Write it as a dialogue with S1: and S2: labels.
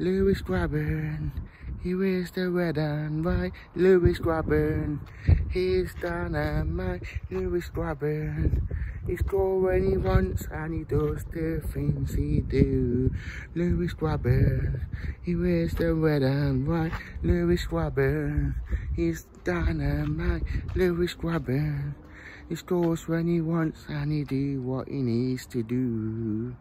S1: Lewis Grabban. He wears the red and white. Lewis Grabban. He's dynamite. Lewis Grabban. He scores when he wants and he does the things he do. Lewis Grabban. He wears the red and white. Lewis Grabban. He's dynamite. Lewis Grabban. He scores when he wants and he do what he needs to do.